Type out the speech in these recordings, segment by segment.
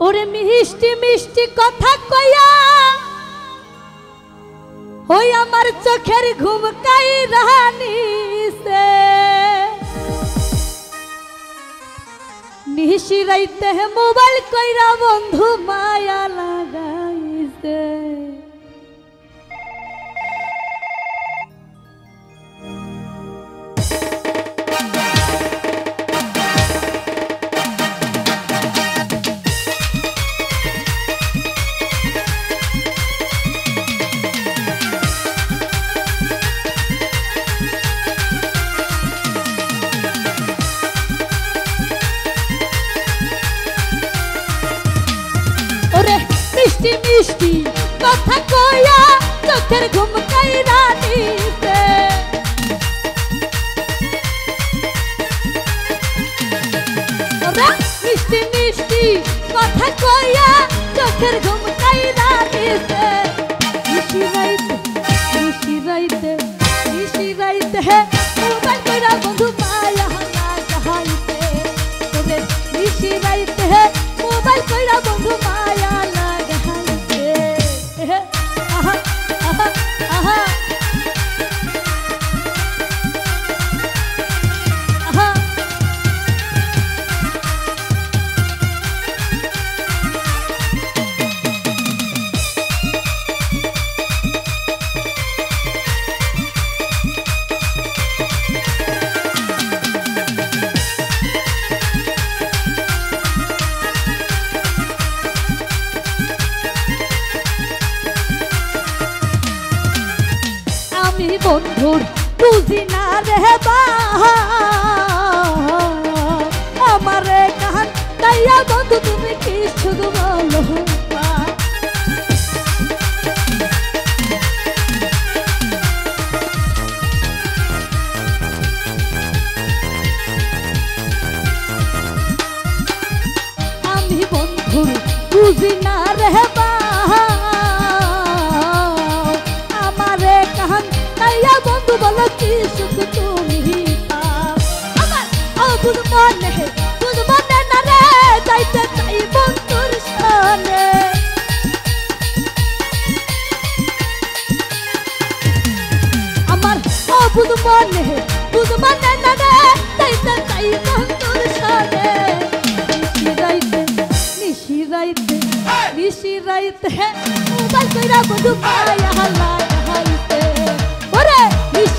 ওরে মিষ্টি মিষ্টি কথা কইয়া ওই আমার চোখের ঘুম কাই রানি সে নিশি রাইতে মোবাইল কইরা বন্ধু মায়া লাগাইছে কথা কইয়া চোখের ঘুম কাইরা নিতে ওরে মিষ্টি মিষ্টি কথা কইয়া চোখের ঘুম বন্ধুর বুঝি না রে আমারে কান তাইয়া বন্ধু, তুমি কি শুধু বলো আমি বন্ধুর বুঝি না রে বন্ধু বলো কি সুখ তুমি পাও আমার অবুদ মনে বুঝ মনে না রে যাইতে চাই বন্ধুর সনে আমার অবুদ মনে বুঝ মনে না রে যাইতে চাই বন্ধুর সনে নিশি রাইতে নিশি রাইতে নিশি রাইতে মোবাইল কইরা বন্ধু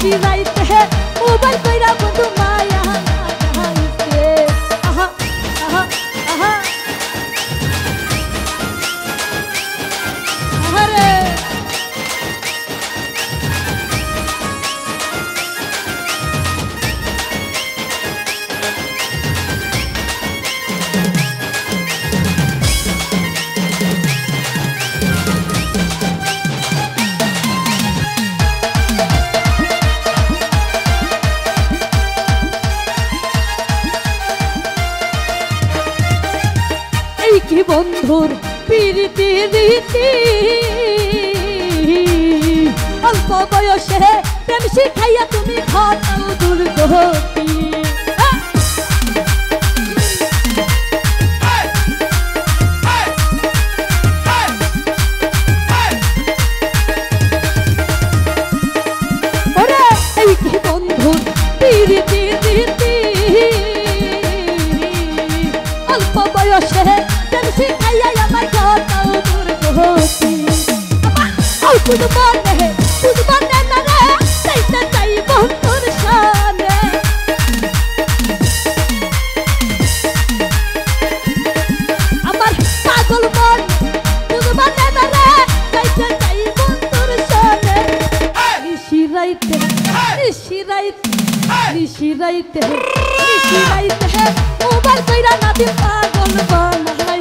Viva কি বন্ধুর প্রীতি রীতি অল্প বয়সে প্রেম শিখাইয়া তুমি ঘটাও দুর্গতি আমার বুঝ মনে বুঝ মনে না রে চাইতে চাই বন্ধুর সামনে আমার পাগল মন বুঝ মনে চাইতে সামনে মোবাইল কইরা নাতি পাগল বানাইছে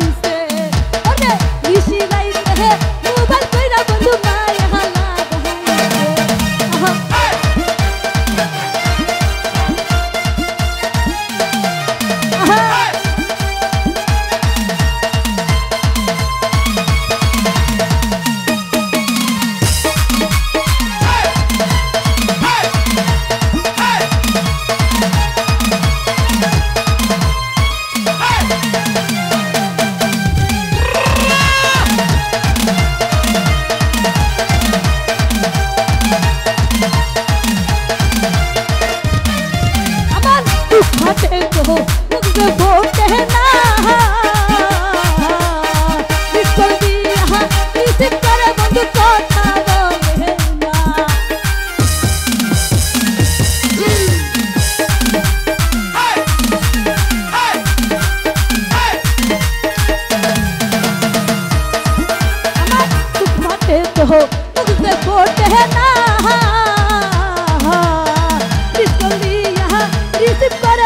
دي تبقى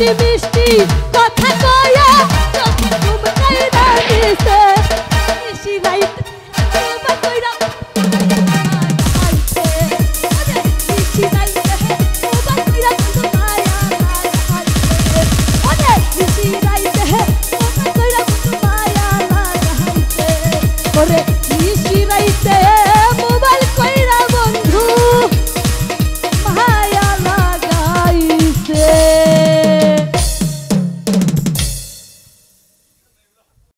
মিষ্টি মিষ্টি কথা কয়া চোখে ঘুম নাই রাগিছে বেশি রাইত তোমার কইরা Corre, y si raite,